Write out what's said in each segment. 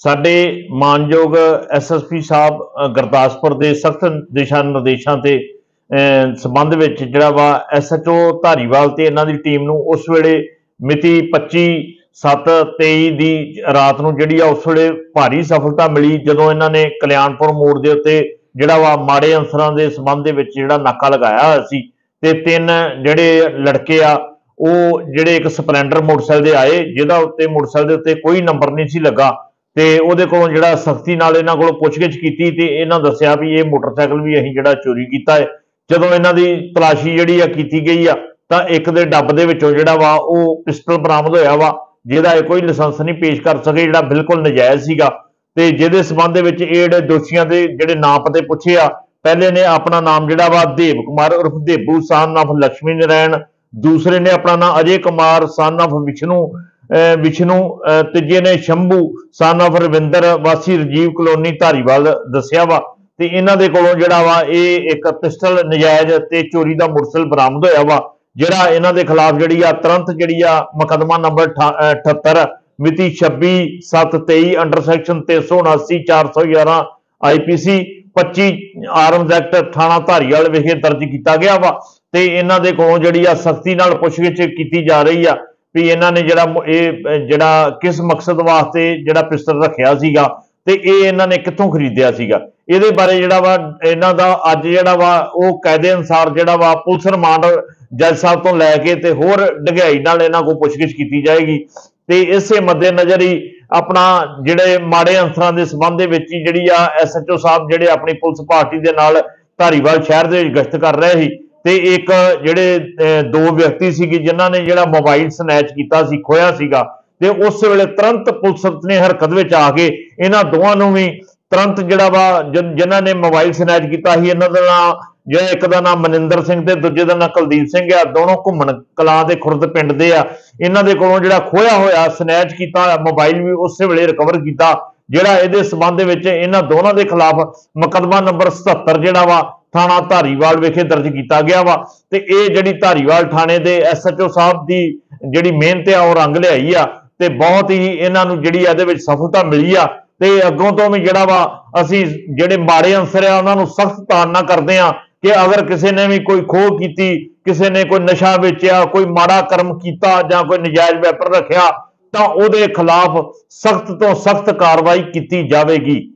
ਸਾਡੇ ਮਾਨਯੋਗ ਐਸਐਸਪੀ ਸਾਹਿਬ ਗੁਰਦਾਸਪੁਰ ਦੇ ਸਖਤ ਦਿਸ਼ਾ ਨਿਰਦੇਸ਼ਾਂ ਤੇ ਅ, ਸੰਬੰਧ ਵਿੱਚ ਜਿਹੜਾ ਵਾ ਐਸਐਚਓ ਧਾਰੀਵਾਲ ਤੇ ਇਹਨਾਂ ਦੀ ਟੀਮ ਨੂੰ ਉਸ ਵੇਲੇ ਮਿਤੀ 25 7 23 ਦੀ ਰਾਤ ਨੂੰ ਜਿਹੜੀ ਆ ਉਸ ਵੇਲੇ ਭਾਰੀ ਸਫਲਤਾ ਮਿਲੀ ਜਦੋਂ ਇਹਨਾਂ ਨੇ ਕਲਿਆਣਪੁਰ ਮੋੜ ਦੇ ਉੱਤੇ ਜਿਹੜਾ ਵਾ ਮਾੜੇ ਅੰਸਰਾਂ ਦੇ ਸੰਬੰਧ ਦੇ ਵਿੱਚ ਜਿਹੜਾ ਨਾਕਾ ਲਗਾਇਆ ਹੋਇਆ ਸੀ ਤੇ ਤਿੰਨ ਜਿਹੜੇ ਲੜਕੇ ਆ ਉਹ ਜਿਹੜੇ ਇੱਕ ਸਪਲੈਂਡਰ ਮੋਟਰਸਾਈਕਲ ਦੇ ਆਏ ਜਿਹਦਾ ਉੱਤੇ ਮੋਟਰਸਾਈਕਲ ਦੇ ਉੱਤੇ ਕੋਈ ਨੰਬਰ ਨਹੀਂ ਸੀ ਲੱਗਾ। ਤੇ ਉਹਦੇ ਕੋਲੋਂ ਜਿਹੜਾ ਸਖਤੀ ਨਾਲ ਇਹਨਾਂ ਕੋਲੋਂ ਪੁੱਛਗਿੱਛ ਕੀਤੀ ਤੇ ਇਹਨਾਂ ਦੱਸਿਆ ਵੀ ਇਹ ਮੋਟਰਸਾਈਕਲ ਵੀ ਅਸੀਂ ਜਿਹੜਾ ਚੋਰੀ ਕੀਤਾ ਹੈ। ਜਦੋਂ ਇਹਨਾਂ ਦੀ ਤਲਾਸ਼ੀ ਜਿਹੜੀ ਆ ਕੀਤੀ ਗਈ ਆ, ਤਾਂ ਇੱਕ ਦੇ ਡੱਬ ਦੇ ਵਿੱਚੋਂ ਜਿਹੜਾ ਵਾ ਉਹ ਪਿਸਟਲ ਬਰਾਮਦ ਹੋਇਆ ਵਾ, ਜਿਹਦਾ ਇਹ ਕੋਈ ਲਾਇਸੈਂਸ ਨਹੀਂ ਪੇਸ਼ ਕਰ ਸਕੇ, ਜਿਹੜਾ ਬਿਲਕੁਲ ਨਜਾਇਜ਼ ਸੀਗਾ। ਤੇ ਜਿਹਦੇ ਸਬੰਧ ਦੇ ਵਿੱਚ ਇਹ ਜਿਹੜੇ ਦੋਸ਼ੀਆਂ ਦੇ ਜਿਹੜੇ ਨਾਂ ਪਤੇ ਪੁੱਛੇ ਆ, ਪਹਿਲੇ ਨੇ ਆਪਣਾ ਨਾਮ ਜਿਹੜਾ ਵਾ ਦੇਵ ਕੁਮਾਰ ਉਰਫ ਦੇਬੂ, ਸਾਨ ਆਫ ਲక్ష్ਮੀ ਨਾਰਾਇਣ ਦੂਸਰੇ ਨੇ ਆਪਣਾ ਨਾਮ ਅਜੇ ਕੁਮਾਰ, ਸਨ ਆਫ ਵਿਸ਼ਨੂੰ ਵਿਸ਼ਨੂੰ, ਅਹ, ਤੀਜੇ ਨੇ ਸ਼ੰਭੂ ਸਨ ਆਫ ਰਵਿੰਦਰ, ਵਾਸੀ ਰਜੀਵ ਕਲੋਨੀ ਧਾਰੀਵਾਲ ਦੱਸਿਆ ਵਾ। ਤੇ ਇਹਨਾਂ ਦੇ ਕੋਲੋਂ ਜਿਹੜਾ ਵਾ, ਇਹ ਇੱਕ ਪਿਸਟਲ ਨਜਾਇਜ਼ ਤੇ ਚੋਰੀ ਦਾ ਮੁਰਸਲ ਬਰਾਮਦ ਹੋਇਆ ਵਾ, ਜਿਹੜਾ ਇਹਨਾਂ ਦੇ ਖਿਲਾਫ ਜਿਹੜੀ ਆ, ਤੁਰੰਤ ਜਿਹੜੀ ਆ, ਮੁਕੱਦਮਾ ਨੰਬਰ 78 ਮਿਤੀ 26 723 under section 379 411 IPC 25 Arms Act ਥਾਣਾ ਧਾਰੀਵਾਲ ਵਿਖੇ ਦਰਜ ਕੀਤਾ ਗਿਆ ਵਾ। ਤੇ ਇਹਨਾਂ ਦੇ ਕੋਲੋਂ ਜਿਹੜੀ ਆ, ਸਖਤੀ ਨਾਲ ਪੁੱਛਗਿੱਛ ਕੀਤੀ ਜਾ ਰਹੀ ਆ। ਵੀ ਇਹਨਾਂ ਨੇ ਜਿਹੜਾ ਇਹ ਜਿਹੜਾ ਕਿਸ ਮਕਸਦ ਵਾਸਤੇ ਜਿਹੜਾ ਪਿਸਤਲ ਰੱਖਿਆ ਸੀਗਾ ਤੇ ਇਹ ਇਹਨਾਂ ਨੇ ਕਿੱਥੋਂ ਖਰੀਦਿਆ ਸੀਗਾ? ਇਹਦੇ ਬਾਰੇ ਜਿਹੜਾ ਵਾ, ਇਹਨਾਂ ਦਾ ਅੱਜ ਜਿਹੜਾ ਵਾ, ਉਹ ਕਾਇਦੇ ਅਨੁਸਾਰ ਜਿਹੜਾ ਵਾ, ਪੁਲਿਸ ਰਿਮਾਂਡ ਜੱਜ ਸਾਹਿਬ ਤੋਂ ਲੈ ਕੇ ਤੇ ਹੋਰ ਡਗਿਆਈ ਨਾਲ ਇਹਨਾਂ ਕੋਲ ਪੁੱਛਗਿੱਛ ਕੀਤੀ ਜਾਏਗੀ। ਤੇ ਇਸੇ ਮੱਦੇ ਨਜ਼ਰ ਹੀ ਆਪਣਾ ਜਿਹੜੇ ਮਾੜੇ ਅੰਸਰਾਂ ਦੇ ਸੰਬੰਧ ਦੇ ਵਿੱਚ ਹੀ ਜਿਹੜੀ ਆ ਐਸਐਚਓ ਸਾਹਿਬ ਜਿਹੜੇ ਆਪਣੀ ਪੁਲਿਸ ਪਾਰਟੀ ਦੇ ਨਾਲ ਧਾਰੀਵਾਲ ਸ਼ਹਿਰ ਦੇ ਵਿੱਚ ਗਸ਼ਤ ਕਰ ਰਹੇ ਸੀ ਤੇ ਇੱਕ ਜਿਹੜੇ ਅਹ, ਦੋ ਵਿਅਕਤੀ ਸੀਗੇ ਜਿਨ੍ਹਾਂ ਨੇ ਜਿਹੜਾ ਮੋਬਾਈਲ ਸਨੈਚ ਕੀਤਾ ਸੀ ਖੋਇਆ ਸੀਗਾ ਤੇ ਉਸ ਵੇਲੇ ਤੁਰੰਤ ਪੁਲਿਸ ਨੇ ਹਰਕਤ ਵਿੱਚ ਆ ਕੇ ਇਹਨਾਂ ਦੋਵਾਂ ਨੂੰ ਵੀ ਤੁਰੰਤ ਜਿਹੜਾ ਵਾ ਜਿਨ- ਜਿਨ੍ਹਾਂ ਨੇ ਮੋਬਾਈਲ ਸਨੈਚ ਕੀਤਾ ਸੀ ਇਹਨਾਂ ਦਾ ਨਾਮ ਜਿਹੜਾ ਇੱਕ ਦਾ ਨਾਮ ਮਨਿੰਦਰ ਸਿੰਘ ਤੇ ਦੂਜੇ ਦਾ ਨਾਮ ਕੁਲਦੀਪ ਸਿੰਘ ਆ ਦੋਨੋਂ ਘੁੰਮਣ ਕਲਾਂ ਦੇ ਖੁਰਦ ਪਿੰਡ ਦੇ ਆ। ਇਹਨਾਂ ਦੇ ਕੋਲੋਂ ਜਿਹੜਾ ਖੋਇਆ ਹੋਇਆ ਸਨੈਚ ਕੀਤਾ ਮੋਬਾਈਲ ਵੀ ਉਸੇ ਵੇਲੇ ਰਿਕਵਰ ਕੀਤਾ ਜਿਹੜਾ ਇਹਦੇ ਸਬੰਧ ਵਿੱਚ ਇਹਨਾਂ ਦੋਨਾਂ ਦੇ ਖਿਲਾਫ ਮੁਕੱਦਮਾ ਨੰਬਰ 77 ਜਿਹੜਾ ਵਾ ਥਾਣਾ ਧਾਰੀਵਾਲ ਵਿਖੇ ਦਰਜ ਕੀਤਾ ਗਿਆ ਵਾ ਤੇ ਇਹ ਜਿਹੜੀ ਧਾਰੀਵਾਲ ਥਾਣੇ ਦੇ ਐਸਐਚਓ ਸਾਹਿਬ ਦੀ ਜਿਹੜੀ ਮਿਹਨਤ ਆ ਉਹ ਰੰਗ ਲਿਆਈ ਆ ਤੇ ਬਹੁਤ ਹੀ ਇਹਨਾਂ ਨੂੰ ਜਿਹੜੀ ਇਹਦੇ ਵਿੱਚ ਸਫਲਤਾ ਮਿਲੀ ਆ ਤੇ ਅੱਗੋਂ ਤੋਂ ਵੀ ਜਿਹੜਾ ਵਾ ਅਸੀਂ ਜਿਹੜੇ ਮਾੜੇ ਅੰਸਰ ਆ ਉਹਨਾਂ ਨੂੰ ਸਖਤ ਤਾੜਨਾ ਕਰਦੇ ਆ ਕਿ ਅਗਰ ਕਿਸੇ ਨੇ ਵੀ ਕੋਈ ਖੋਹ ਕੀਤੀ, ਕਿਸੇ ਨੇ ਕੋਈ ਨਸ਼ਾ ਵੇਚਿਆ, ਕੋਈ ਮਾੜਾ ਕਰਮ ਕੀਤਾ ਜਾਂ ਕੋਈ ਨਜਾਇਜ਼ ਵੈਪਰ ਰੱਖਿਆ, ਤਾਂ ਉਹਦੇ ਖਿਲਾਫ ਸਖਤ ਤੋਂ ਸਖਤ ਕਾਰਵਾਈ ਕੀਤੀ ਜਾਵੇਗੀ।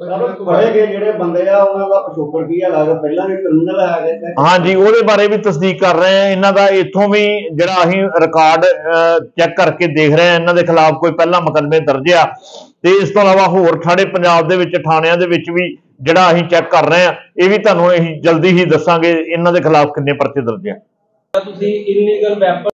ਬੜੇ ਗਏ ਜਿਹੜੇ ਬੰਦੇ ਆ ਉਹਨਾਂ ਦਾ ਪਿਛੋਕੜ ਕੀ ਹੈਗਾ? ਗਾ? ਪਹਿਲਾਂ ਵੀ ਕ੍ਰਿਮੀਨਲ ਹੈਗੇ ਤੇ ਹਾਂਜੀ ਉਹਦੇ ਬਾਰੇ ਵੀ ਤਸਦੀਕ ਕਰ ਰਹੇ ਆ ਇਹਨਾਂ ਦਾ ਇੱਥੋਂ ਵੀ ਜਿਹੜਾ ਅਸੀਂ ਰਿਕਾਰਡ ਚੈੱਕ ਕਰਕੇ ਦੇਖ ਰਹੇ ਆ ਇਹਨਾਂ ਦੇ ਖਿਲਾਫ ਕੋਈ ਪਹਿਲਾ ਮੁਕੱਦਮੇ ਦਰਜ ਆ। ਤੇ ਇਸ ਤੋਂ ਇਲਾਵਾ ਹੋਰ ਥਾਣੇ ਪੰਜਾਬ ਦੇ ਵਿੱਚ ਥਾਣਿਆਂ ਦੇ ਵਿੱਚ ਵੀ ਜਿਹੜਾ ਅਸੀਂ ਚੈੱਕ ਕਰ ਰਹੇ ਆ ਇਹ ਵੀ ਤੁਹਾਨੂੰ ਅਸੀਂ ਜਲਦੀ ਹੀ ਦੱਸਾਂਗੇ ਇਹਨਾਂ ਦੇ ਖਿਲਾਫ ਕਿੰਨੇ ਪਰਚੇ ਦਰਜ ਆ। ਤੁਸੀਂ ਇਲੀਗਲ ਵੈਪਨ